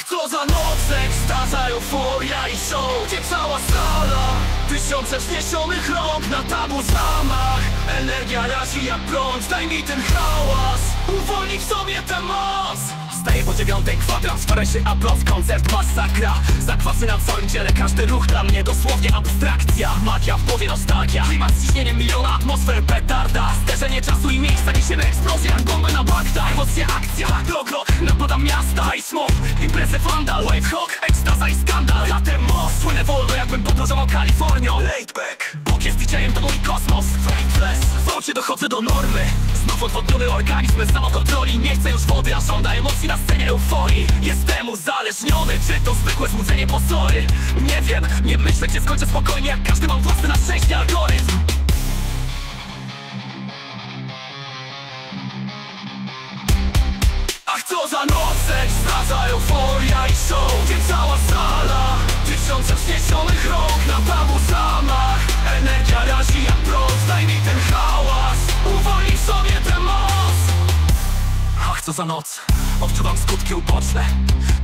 co za noc, ekstaza, euforia i show? Gdzie cała sala? Tysiące wzniesionych rąk na tabu zamach. Energia razi jak prąd, daj mi ten hałas. Uwolnij w sobie tę moc. Staję po dziewiątej kwadrans, wczorajszy aplauz, koncert masakra. Zakwasy na całym ciele, każdy ruch dla mnie dosłownie abstrakcja. Magia w głowie, nostalgia, klimat z ciśnieniem miliona. Atmosfer petarda Zderzenie czasu i miejsca, niesiemy eksplozję jak bomby na bagda Emocja, akcja, krok, krok, napada miasta i smog Imprezy, vandal, wave hawk, ekstaza i skandal. Latem most, słynę wolno jakbym podróżował Kalifornią. Laid back, Bóg jest DJ-em, to mój kosmos. Faithless, w oczy dochodzę do normy. Znów odwodniony organizm bez samokontroli. Nie chcę już wody, a żąda emocji na scenie euforii. Jestem uzależniony, czy to zwykłe złudzenie pozory Nie wiem, nie myślę gdzie skończę spokojnie Jak każdy mam własny na szczęście algorytm co za noc, odczuwam skutki uboczne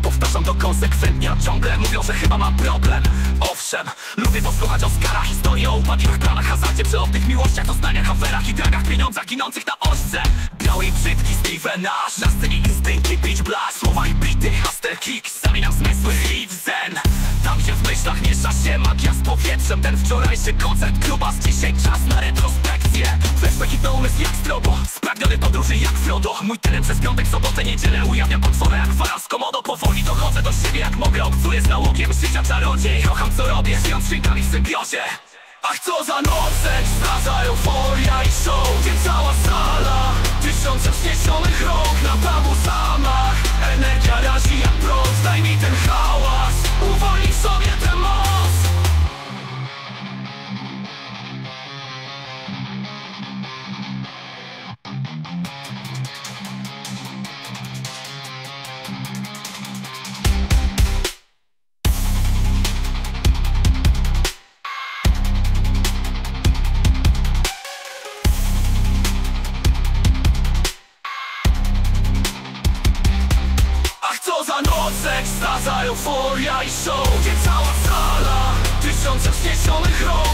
Powtarzam to konsekwentnie, a ciągle mówią, że chyba mam problem. Owszem, lubię posłuchać o skarach Historii o upadłych planach, hazardzie Przelotnych miłościach, doznaniach, aferach i dragach Pieniądzach ginących na ośce. Biały i brzydki Steven Nash Na scenie instynkty, pitch black Słowa i bity, hustle kick Zamieniam zmysły i zen. Tam gdzie w myślach miesza się magia z powietrzem. Ten wczorajszy koncert kluba z dzisiaj czas na retrospekcję Flashback i to umysł jak strobo. Spragniony podróży jak Frodo. Mój teren przez piątek, sobotę, niedzielę Ujawniam potworę jak fara z komodo Powoli dochodzę do siebie jak mogę. Obcuję z nałogiem życia czarodziej Kocham co robię, żyjąc dźwiękami w symbiozie. Ach co za noc, ekstaza, euforia i Za noc, ekstaza, euforia i show. Gdzie cała sala Tysiące wzniesionych rąk.